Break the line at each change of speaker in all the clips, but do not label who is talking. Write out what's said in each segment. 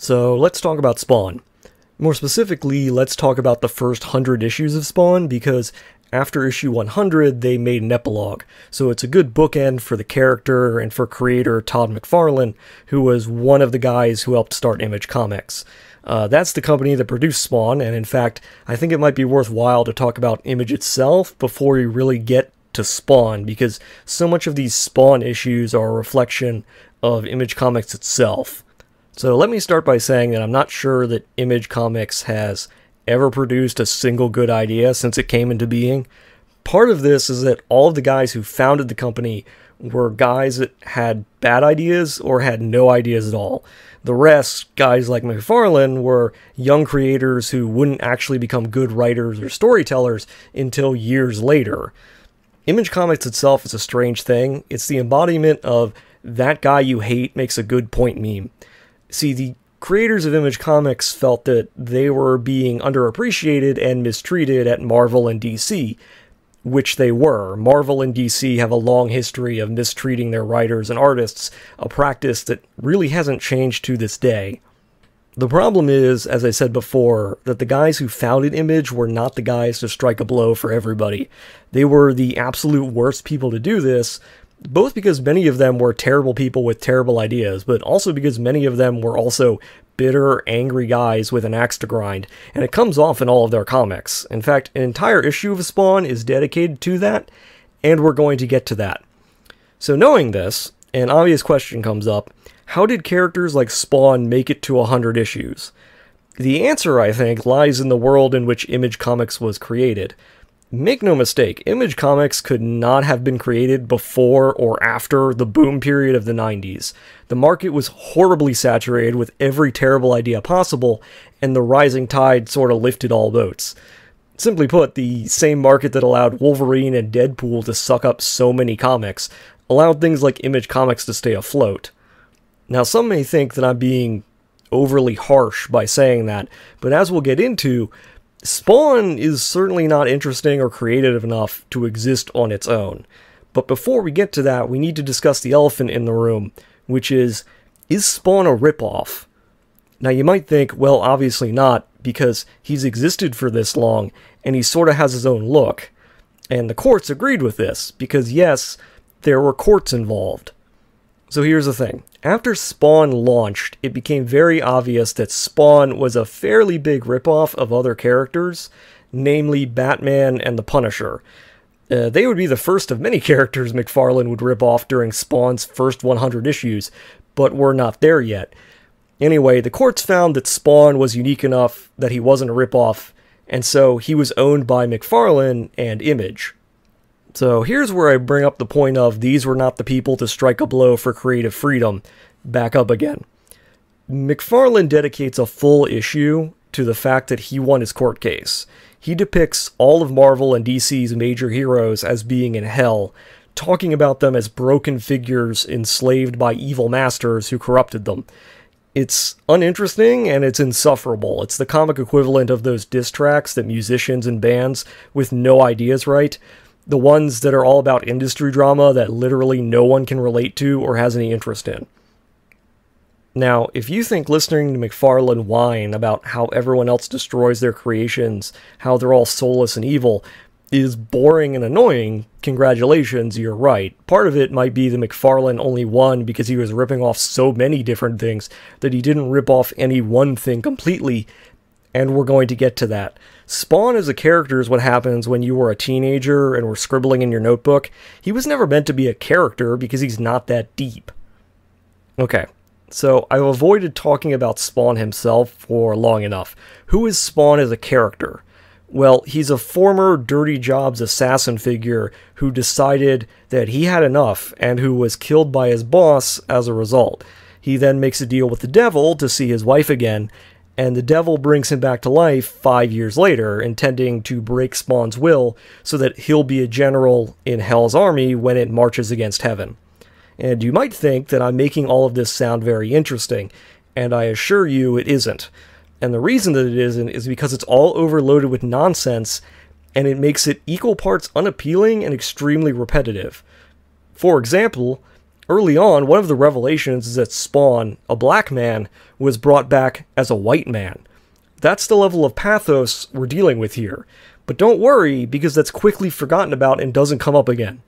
So let's talk about Spawn. More specifically, let's talk about the first 100 issues of Spawn because after issue 100, they made an epilogue. So it's a good bookend for the character and for creator Todd McFarlane, who was one of the guys who helped start Image Comics. Uh, that's the company that produced Spawn, and in fact, I think it might be worthwhile to talk about Image itself before we really get to Spawn, because so much of these Spawn issues are a reflection of Image Comics itself. So let me start by saying that I'm not sure that Image Comics has ever produced a single good idea since it came into being. Part of this is that all of the guys who founded the company were guys that had bad ideas or had no ideas at all. The rest, guys like McFarlane, were young creators who wouldn't actually become good writers or storytellers until years later. Image Comics itself is a strange thing. It's the embodiment of that guy you hate makes a good point meme. See, the creators of Image Comics felt that they were being underappreciated and mistreated at Marvel and DC, which they were. Marvel and DC have a long history of mistreating their writers and artists, a practice that really hasn't changed to this day. The problem is, as I said before, that the guys who founded Image were not the guys to strike a blow for everybody. They were the absolute worst people to do this, both because many of them were terrible people with terrible ideas, but also because many of them were also bitter, angry guys with an axe to grind, and it comes off in all of their comics. In fact, an entire issue of Spawn is dedicated to that, and we're going to get to that. So, knowing this, an obvious question comes up how did characters like Spawn make it to 100 issues? The answer, I think, lies in the world in which Image Comics was created. Make no mistake, Image Comics could not have been created before or after the boom period of the 90s. The market was horribly saturated with every terrible idea possible, and the rising tide sort of lifted all boats. Simply put, the same market that allowed Wolverine and Deadpool to suck up so many comics allowed things like Image Comics to stay afloat. Now, some may think that I'm being overly harsh by saying that, but as we'll get into, Spawn is certainly not interesting or creative enough to exist on its own. But before we get to that, we need to discuss the elephant in the room, which is is Spawn a ripoff? Now you might think, well, obviously not, because he's existed for this long and he sort of has his own look. And the courts agreed with this, because yes, there were courts involved. So here's the thing after Spawn launched, it became very obvious that Spawn was a fairly big ripoff of other characters, namely Batman and the Punisher. Uh, they would be the first of many characters McFarlane would rip off during Spawn's first 100 issues, but we're not there yet. Anyway, the courts found that Spawn was unique enough that he wasn't a ripoff, and so he was owned by McFarlane and Image. So here's where I bring up the point of these were not the people to strike a blow for creative freedom. Back up again. McFarlane dedicates a full issue to the fact that he won his court case. He depicts all of Marvel and DC's major heroes as being in hell, talking about them as broken figures enslaved by evil masters who corrupted them. It's uninteresting and it's insufferable. It's the comic equivalent of those diss tracks that musicians and bands with no ideas write the ones that are all about industry drama that literally no one can relate to or has any interest in. Now, if you think listening to McFarlane whine about how everyone else destroys their creations, how they're all soulless and evil, is boring and annoying, congratulations, you're right. Part of it might be that McFarlane only won because he was ripping off so many different things that he didn't rip off any one thing completely, and we're going to get to that. Spawn as a character is what happens when you were a teenager and were scribbling in your notebook. He was never meant to be a character because he's not that deep. Okay, so I've avoided talking about Spawn himself for long enough. Who is Spawn as a character? Well, he's a former Dirty Jobs assassin figure who decided that he had enough and who was killed by his boss as a result. He then makes a deal with the devil to see his wife again, and the devil brings him back to life five years later, intending to break Spawn's will so that he'll be a general in Hell's army when it marches against heaven. And you might think that I'm making all of this sound very interesting, and I assure you it isn't. And the reason that it isn't is because it's all overloaded with nonsense, and it makes it equal parts unappealing and extremely repetitive. For example, Early on, one of the revelations is that Spawn, a black man, was brought back as a white man. That's the level of pathos we're dealing with here. But don't worry, because that's quickly forgotten about and doesn't come up again.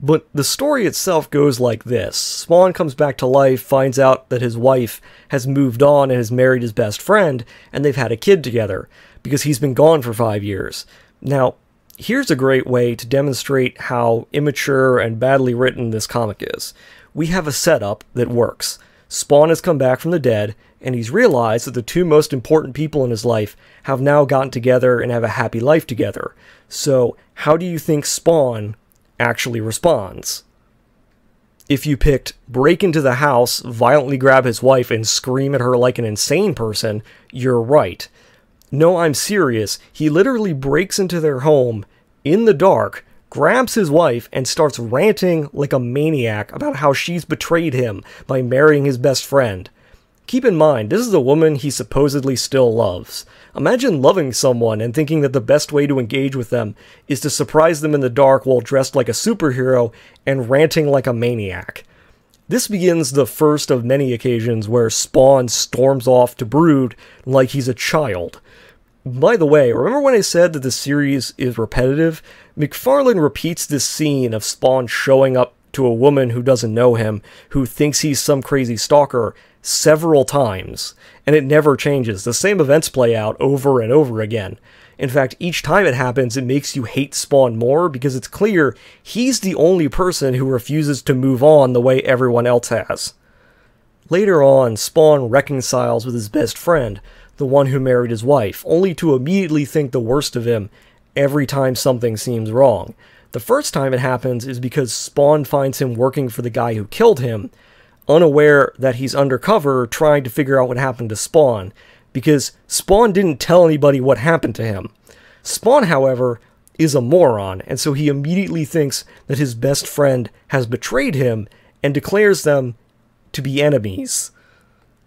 But the story itself goes like this Spawn comes back to life, finds out that his wife has moved on and has married his best friend, and they've had a kid together because he's been gone for five years. Now, here's a great way to demonstrate how immature and badly written this comic is. We have a setup that works. Spawn has come back from the dead, and he's realized that the two most important people in his life have now gotten together and have a happy life together. So, how do you think Spawn actually responds? If you picked break into the house, violently grab his wife, and scream at her like an insane person, you're right. No, I'm serious. He literally breaks into their home in the dark, grabs his wife, and starts ranting like a maniac about how she's betrayed him by marrying his best friend. Keep in mind, this is a woman he supposedly still loves. Imagine loving someone and thinking that the best way to engage with them is to surprise them in the dark while dressed like a superhero and ranting like a maniac. This begins the first of many occasions where Spawn storms off to Brood like he's a child. By the way, remember when I said that the series is repetitive? McFarlane repeats this scene of Spawn showing up to a woman who doesn't know him, who thinks he's some crazy stalker, several times, and it never changes. The same events play out over and over again. In fact, each time it happens, it makes you hate Spawn more because it's clear he's the only person who refuses to move on the way everyone else has. Later on, Spawn reconciles with his best friend, the one who married his wife, only to immediately think the worst of him every time something seems wrong. The first time it happens is because Spawn finds him working for the guy who killed him, unaware that he's undercover trying to figure out what happened to Spawn, because Spawn didn't tell anybody what happened to him. Spawn, however, is a moron, and so he immediately thinks that his best friend has betrayed him and declares them to be enemies.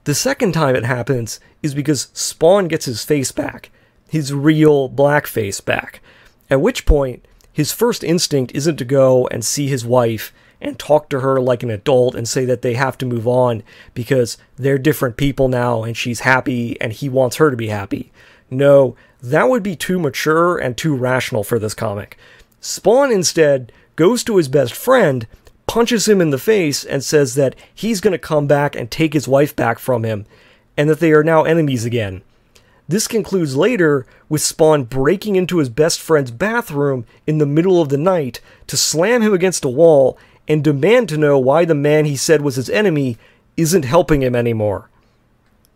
The second time it happens is because Spawn gets his face back, his real black face back, at which point his first instinct isn't to go and see his wife and talk to her like an adult and say that they have to move on because they're different people now and she's happy and he wants her to be happy. No, that would be too mature and too rational for this comic. Spawn instead goes to his best friend, punches him in the face, and says that he's going to come back and take his wife back from him, and that they are now enemies again. This concludes later with Spawn breaking into his best friend's bathroom in the middle of the night to slam him against a wall and demand to know why the man he said was his enemy isn't helping him anymore.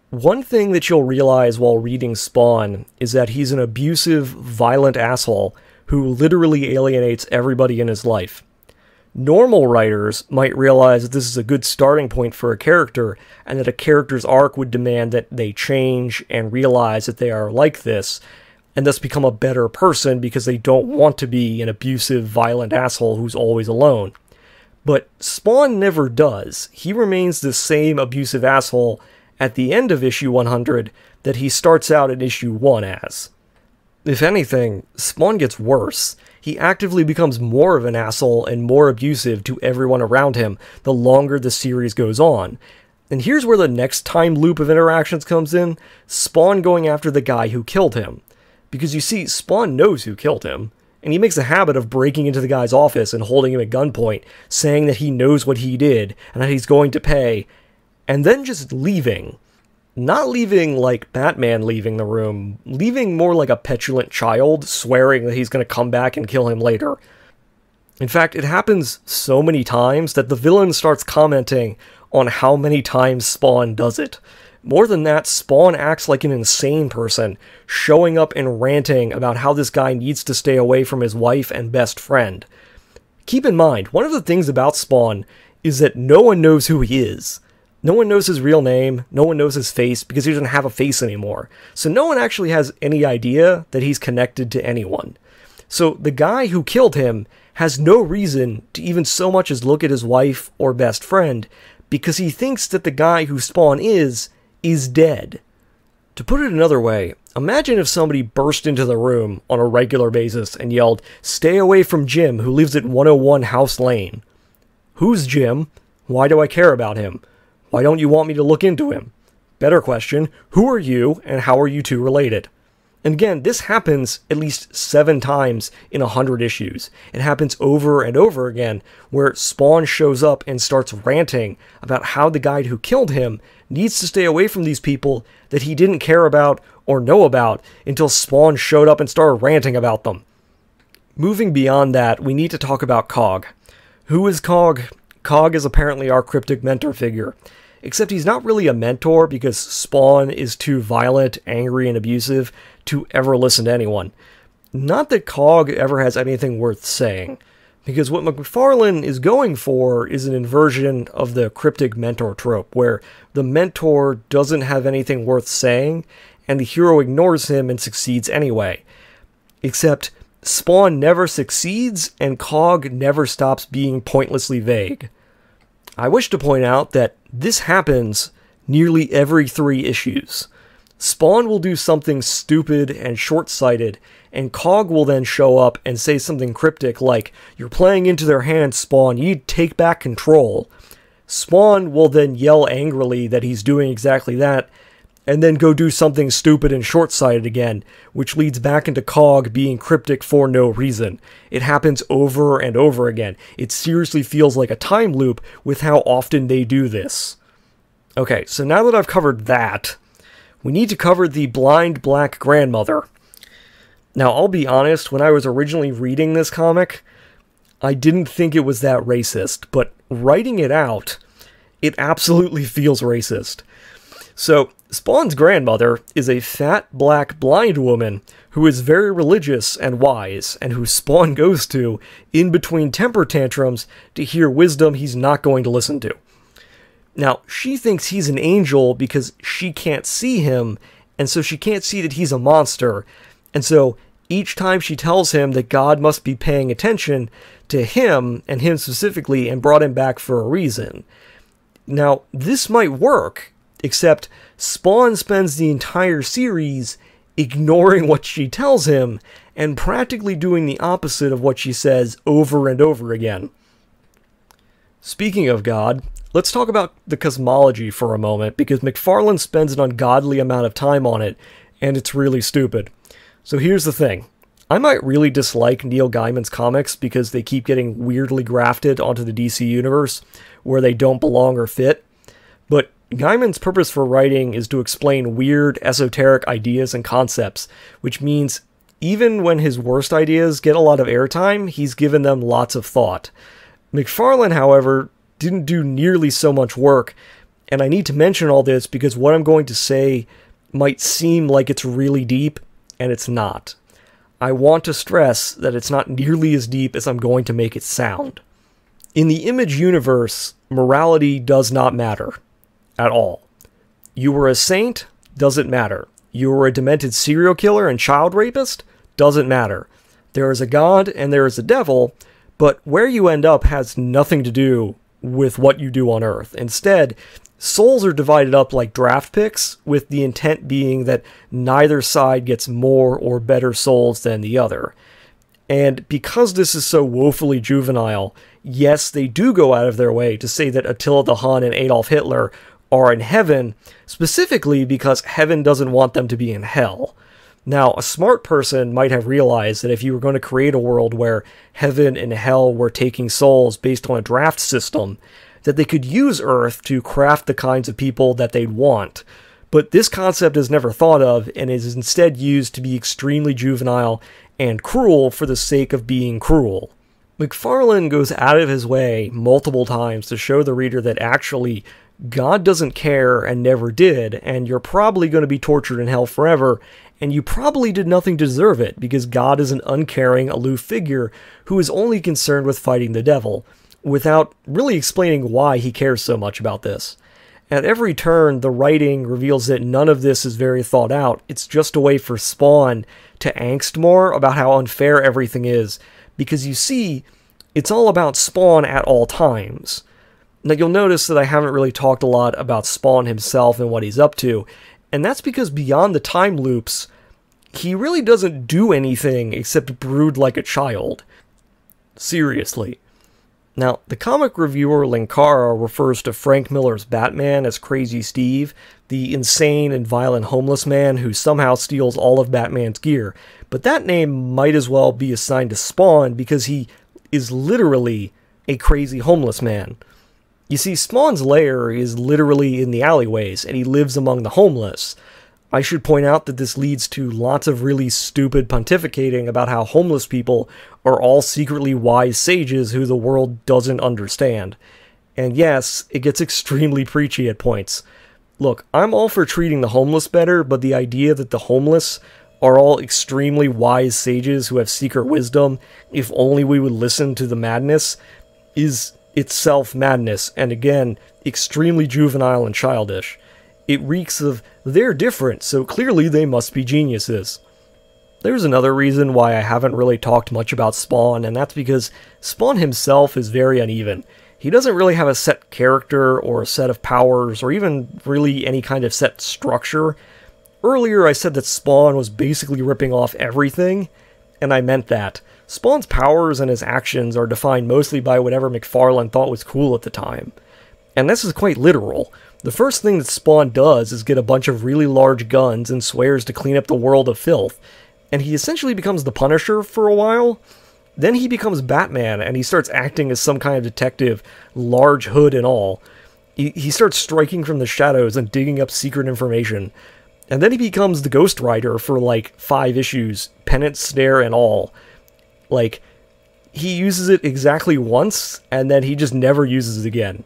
One thing that you'll realize while reading Spawn is that he's an abusive, violent asshole who literally alienates everybody in his life. Normal writers might realize that this is a good starting point for a character and that a character's arc would demand that they change and realize that they are like this and thus become a better person because they don't want to be an abusive, violent asshole who's always alone. But Spawn never does. He remains the same abusive asshole at the end of issue 100 that he starts out in issue 1 as. If anything, Spawn gets worse. He actively becomes more of an asshole and more abusive to everyone around him the longer the series goes on. And here's where the next time loop of interactions comes in Spawn going after the guy who killed him. Because you see, Spawn knows who killed him and he makes a habit of breaking into the guy's office and holding him at gunpoint, saying that he knows what he did and that he's going to pay, and then just leaving. Not leaving like Batman leaving the room, leaving more like a petulant child, swearing that he's going to come back and kill him later. In fact, it happens so many times that the villain starts commenting on how many times Spawn does it. More than that, Spawn acts like an insane person, showing up and ranting about how this guy needs to stay away from his wife and best friend. Keep in mind, one of the things about Spawn is that no one knows who he is. No one knows his real name, no one knows his face because he doesn't have a face anymore. So no one actually has any idea that he's connected to anyone. So the guy who killed him has no reason to even so much as look at his wife or best friend because he thinks that the guy who Spawn is is dead. To put it another way, imagine if somebody burst into the room on a regular basis and yelled, Stay away from Jim, who lives at 101 House Lane. Who's Jim? Why do I care about him? Why don't you want me to look into him? Better question, who are you and how are you two related? And again, this happens at least seven times in a hundred issues. It happens over and over again, where Spawn shows up and starts ranting about how the guy who killed him needs to stay away from these people that he didn't care about or know about until Spawn showed up and started ranting about them. Moving beyond that, we need to talk about Cog. Who is Cog? Cog is apparently our cryptic mentor figure. Except he's not really a mentor because Spawn is too violent, angry, and abusive to ever listen to anyone. Not that Cog ever has anything worth saying, because what McFarlane is going for is an inversion of the cryptic mentor trope, where the mentor doesn't have anything worth saying, and the hero ignores him and succeeds anyway. Except Spawn never succeeds, and Cog never stops being pointlessly vague. I wish to point out that this happens nearly every three issues. Spawn will do something stupid and short sighted, and Cog will then show up and say something cryptic like, You're playing into their hands, Spawn, you take back control. Spawn will then yell angrily that he's doing exactly that, and then go do something stupid and short sighted again, which leads back into Cog being cryptic for no reason. It happens over and over again. It seriously feels like a time loop with how often they do this. Okay, so now that I've covered that, we need to cover the blind black grandmother. Now, I'll be honest, when I was originally reading this comic, I didn't think it was that racist, but writing it out, it absolutely feels racist. So, Spawn's grandmother is a fat black blind woman who is very religious and wise, and who Spawn goes to in between temper tantrums to hear wisdom he's not going to listen to. Now, she thinks he's an angel because she can't see him, and so she can't see that he's a monster. And so each time she tells him that God must be paying attention to him, and him specifically, and brought him back for a reason. Now, this might work, except Spawn spends the entire series ignoring what she tells him and practically doing the opposite of what she says over and over again. Speaking of God, let's talk about the cosmology for a moment because McFarlane spends an ungodly amount of time on it and it's really stupid. So here's the thing. I might really dislike Neil Gaiman's comics because they keep getting weirdly grafted onto the DC universe where they don't belong or fit. But Gaiman's purpose for writing is to explain weird, esoteric ideas and concepts, which means even when his worst ideas get a lot of airtime, he's given them lots of thought. McFarlane, however, didn't do nearly so much work, and I need to mention all this because what I'm going to say might seem like it's really deep, and it's not. I want to stress that it's not nearly as deep as I'm going to make it sound. In the image universe, morality does not matter at all. You were a saint, doesn't matter. You were a demented serial killer and child rapist, doesn't matter. There is a God and there is a devil, but where you end up has nothing to do with what you do on Earth. Instead, souls are divided up like draft picks, with the intent being that neither side gets more or better souls than the other. And because this is so woefully juvenile, yes, they do go out of their way to say that Attila the Hun and Adolf Hitler are in heaven, specifically because heaven doesn't want them to be in hell. Now, a smart person might have realized that if you were going to create a world where heaven and hell were taking souls based on a draft system, that they could use Earth to craft the kinds of people that they'd want. But this concept is never thought of and is instead used to be extremely juvenile and cruel for the sake of being cruel. McFarlane goes out of his way multiple times to show the reader that actually God doesn't care and never did, and you're probably going to be tortured in hell forever, and you probably did nothing to deserve it because God is an uncaring, aloof figure who is only concerned with fighting the devil, without really explaining why he cares so much about this. At every turn, the writing reveals that none of this is very thought out. It's just a way for Spawn to angst more about how unfair everything is, because you see, it's all about Spawn at all times. Now, you'll notice that I haven't really talked a lot about Spawn himself and what he's up to, and that's because beyond the time loops, he really doesn't do anything except brood like a child. Seriously. Now, the comic reviewer Linkara refers to Frank Miller's Batman as Crazy Steve, the insane and violent homeless man who somehow steals all of Batman's gear. But that name might as well be assigned to Spawn because he is literally a crazy homeless man. You see, Spawn's lair is literally in the alleyways, and he lives among the homeless. I should point out that this leads to lots of really stupid pontificating about how homeless people are all secretly wise sages who the world doesn't understand. And yes, it gets extremely preachy at points. Look, I'm all for treating the homeless better, but the idea that the homeless are all extremely wise sages who have secret wisdom, if only we would listen to the madness, is itself madness, and again, extremely juvenile and childish. It reeks of they're different, so clearly they must be geniuses. There's another reason why I haven't really talked much about Spawn, and that's because Spawn himself is very uneven. He doesn't really have a set character or a set of powers or even really any kind of set structure. Earlier I said that Spawn was basically ripping off everything, and I meant that. Spawn's powers and his actions are defined mostly by whatever McFarlane thought was cool at the time. And this is quite literal. The first thing that Spawn does is get a bunch of really large guns and swears to clean up the world of filth. And he essentially becomes the Punisher for a while. Then he becomes Batman and he starts acting as some kind of detective, large hood and all. He, he starts striking from the shadows and digging up secret information. And then he becomes the Ghost Rider for like five issues, penance, stare, and all. Like, he uses it exactly once, and then he just never uses it again.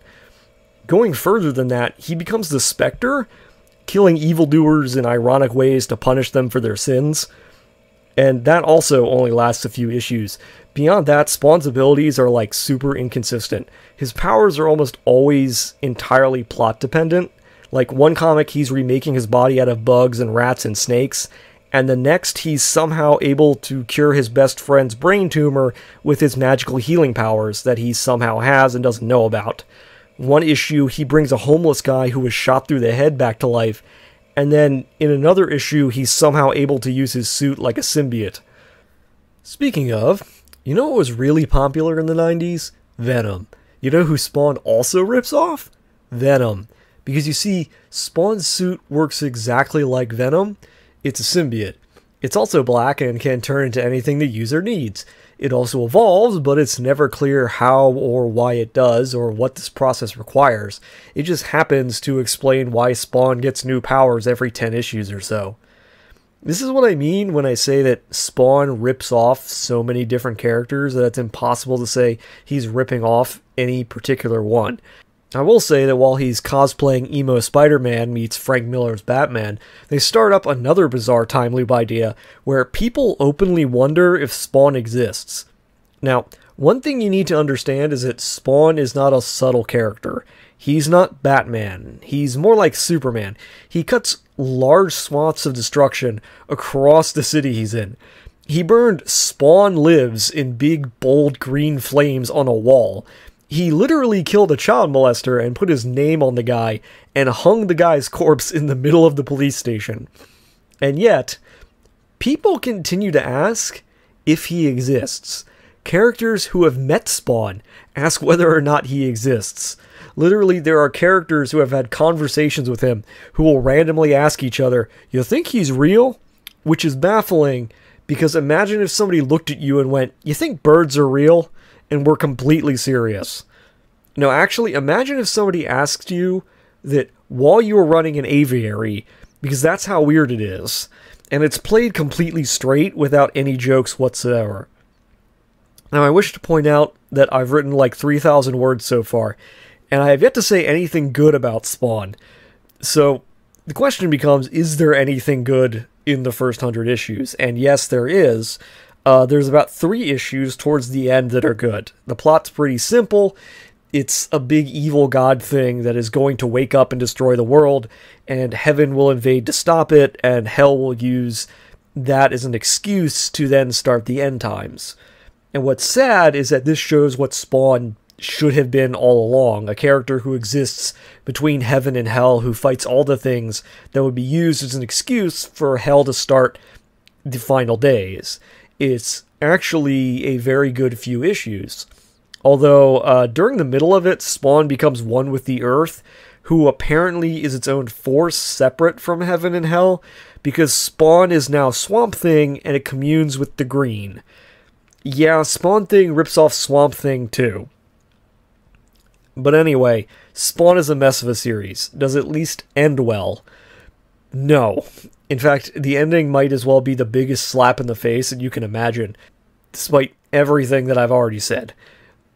Going further than that, he becomes the Spectre, killing evildoers in ironic ways to punish them for their sins. And that also only lasts a few issues. Beyond that, Spawn's abilities are like super inconsistent. His powers are almost always entirely plot dependent. Like one comic, he's remaking his body out of bugs and rats and snakes, and the next, he's somehow able to cure his best friend's brain tumor with his magical healing powers that he somehow has and doesn't know about. One issue, he brings a homeless guy who was shot through the head back to life, and then in another issue, he's somehow able to use his suit like a symbiote. Speaking of, you know what was really popular in the 90s? Venom. You know who Spawn also rips off? Venom. Because you see, Spawn's suit works exactly like Venom. It's a symbiote. It's also black and can turn into anything the user needs. It also evolves, but it's never clear how or why it does or what this process requires. It just happens to explain why Spawn gets new powers every 10 issues or so. This is what I mean when I say that Spawn rips off so many different characters that it's impossible to say he's ripping off any particular one. I will say that while he's cosplaying emo Spider-Man meets Frank Miller's Batman, they start up another bizarre time loop idea where people openly wonder if Spawn exists. Now, one thing you need to understand is that Spawn is not a subtle character. He's not Batman. He's more like Superman. He cuts large swaths of destruction across the city he's in. He burned Spawn Lives in big, bold green flames on a wall, he literally killed a child molester and put his name on the guy and hung the guy's corpse in the middle of the police station. And yet, people continue to ask if he exists. Characters who have met Spawn ask whether or not he exists. Literally, there are characters who have had conversations with him who will randomly ask each other, You think he's real? Which is baffling because imagine if somebody looked at you and went, You think birds are real? And we're completely serious. Now, actually, imagine if somebody asked you that while you were running an aviary, because that's how weird it is, and it's played completely straight without any jokes whatsoever. Now, I wish to point out that I've written like 3,000 words so far, and I have yet to say anything good about Spawn. So, the question becomes is there anything good in the first 100 issues? And yes, there is, uh, there's about three issues towards the end that are good. The plot's pretty simple. It's a big evil god thing that is going to wake up and destroy the world, and heaven will invade to stop it, and hell will use that as an excuse to then start the end times. And what's sad is that this shows what Spawn should have been all along a character who exists between heaven and hell, who fights all the things that would be used as an excuse for hell to start the final days it's actually a very good few issues. Although, uh, during the middle of it, Spawn becomes one with the Earth, who apparently is its own force separate from Heaven and Hell, because Spawn is now Swamp Thing and it communes with the Green. Yeah, Spawn Thing rips off Swamp Thing too. But anyway, Spawn is a mess of a series. Does at least end well? No. In fact, the ending might as well be the biggest slap in the face that you can imagine, despite everything that I've already said.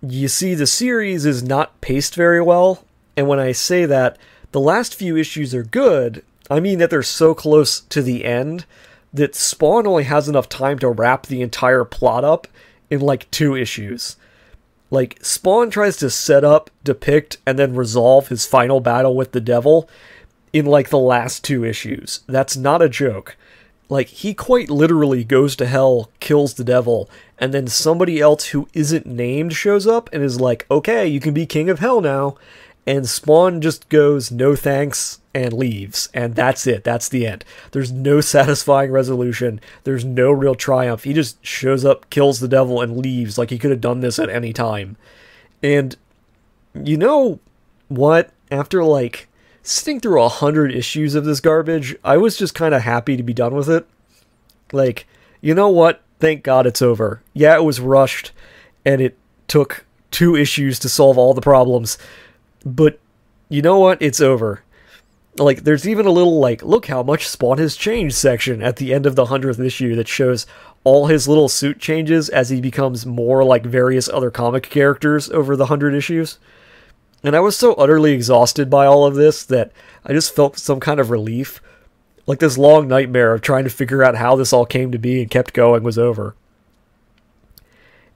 You see, the series is not paced very well, and when I say that, the last few issues are good, I mean that they're so close to the end that Spawn only has enough time to wrap the entire plot up in like two issues. Like, Spawn tries to set up, depict, and then resolve his final battle with the devil in like the last two issues. That's not a joke. Like, he quite literally goes to hell, kills the devil, and then somebody else who isn't named shows up and is like, okay, you can be king of hell now. And Spawn just goes, no thanks, and leaves. And that's it. That's the end. There's no satisfying resolution. There's no real triumph. He just shows up, kills the devil, and leaves like he could have done this at any time. And you know what? After like sitting through a hundred issues of this garbage, I was just kind of happy to be done with it. Like, you know what? Thank God it's over. Yeah, it was rushed, and it took two issues to solve all the problems. But you know what? It's over. Like, there's even a little, like, look how much Spawn has changed section at the end of the 100th issue that shows all his little suit changes as he becomes more like various other comic characters over the 100 issues. And I was so utterly exhausted by all of this that I just felt some kind of relief. Like this long nightmare of trying to figure out how this all came to be and kept going was over.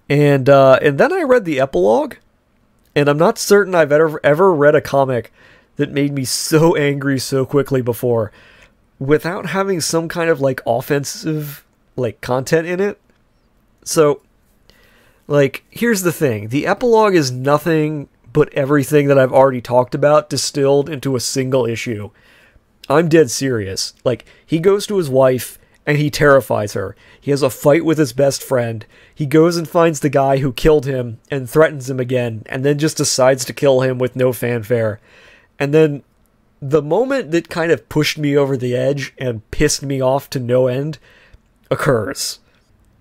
And uh, and then I read the epilogue, and I'm not certain I've ever ever read a comic that made me so angry so quickly before without having some kind of like offensive like content in it. So like here's the thing, the epilogue is nothing but everything that I've already talked about distilled into a single issue. I'm dead serious. Like he goes to his wife and he terrifies her. He has a fight with his best friend. He goes and finds the guy who killed him and threatens him again, and then just decides to kill him with no fanfare. And then the moment that kind of pushed me over the edge and pissed me off to no end occurs.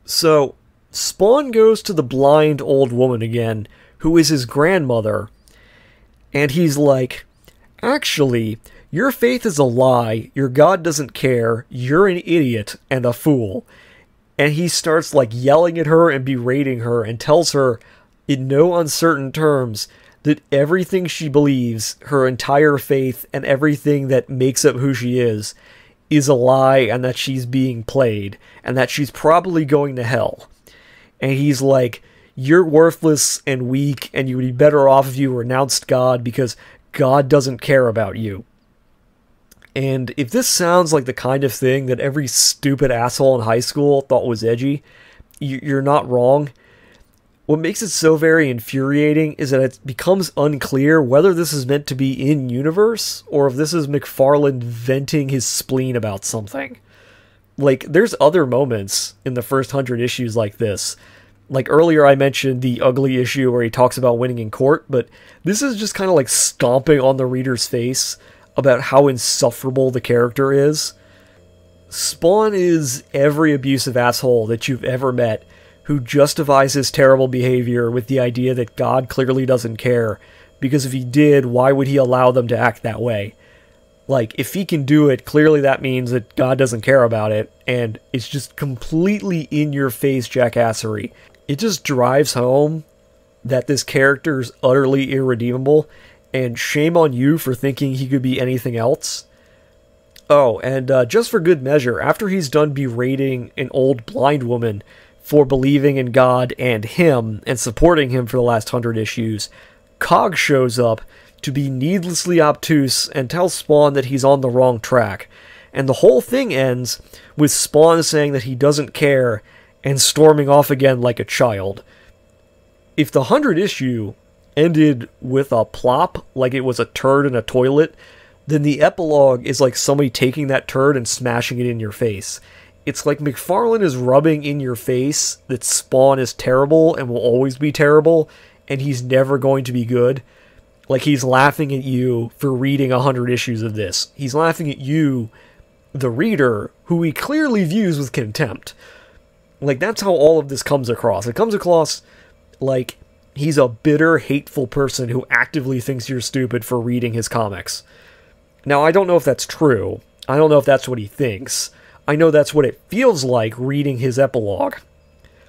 So, Spawn goes to the blind old woman again, who is his grandmother, and he's like, Actually, your faith is a lie, your God doesn't care, you're an idiot and a fool. And he starts like yelling at her and berating her and tells her, in no uncertain terms, that everything she believes, her entire faith, and everything that makes up who she is, is a lie and that she's being played and that she's probably going to hell. And he's like, You're worthless and weak, and you would be better off if you renounced God because God doesn't care about you. And if this sounds like the kind of thing that every stupid asshole in high school thought was edgy, you're not wrong. What makes it so very infuriating is that it becomes unclear whether this is meant to be in universe or if this is McFarlane venting his spleen about something. Like, there's other moments in the first hundred issues like this. Like earlier, I mentioned the ugly issue where he talks about winning in court, but this is just kind of like stomping on the reader's face about how insufferable the character is. Spawn is every abusive asshole that you've ever met who justifies his terrible behavior with the idea that God clearly doesn't care, because if he did, why would he allow them to act that way? Like, if he can do it, clearly that means that God doesn't care about it, and it's just completely in your face jackassery. It just drives home that this character is utterly irredeemable, and shame on you for thinking he could be anything else. Oh, and uh, just for good measure, after he's done berating an old blind woman for believing in God and him and supporting him for the last hundred issues, Cog shows up to be needlessly obtuse and tells Spawn that he's on the wrong track. And the whole thing ends with Spawn saying that he doesn't care and storming off again like a child. If the 100 issue ended with a plop, like it was a turd in a toilet, then the epilogue is like somebody taking that turd and smashing it in your face. It's like McFarlane is rubbing in your face that Spawn is terrible and will always be terrible, and he's never going to be good. Like he's laughing at you for reading a hundred issues of this. He's laughing at you, the reader, who he clearly views with contempt. Like that's how all of this comes across. It comes across like he's a bitter, hateful person who actively thinks you're stupid for reading his comics. Now, I don't know if that's true. I don't know if that's what he thinks. I know that's what it feels like reading his epilogue.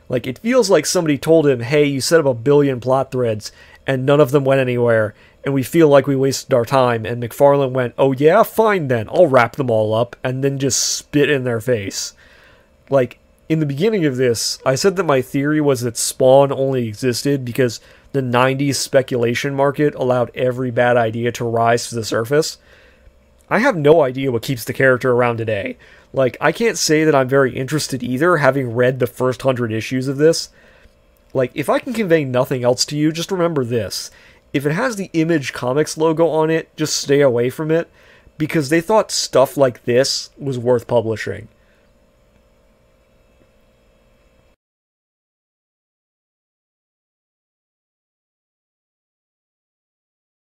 Like, it feels like somebody told him, hey, you set up a billion plot threads and none of them went anywhere, and we feel like we wasted our time. And McFarlane went, oh, yeah, fine then. I'll wrap them all up, and then just spit in their face. Like, in the beginning of this, I said that my theory was that Spawn only existed because the 90s speculation market allowed every bad idea to rise to the surface. I have no idea what keeps the character around today. Like, I can't say that I'm very interested either, having read the first hundred issues of this. Like, if I can convey nothing else to you, just remember this. If it has the Image Comics logo on it, just stay away from it, because they thought stuff like this was worth publishing.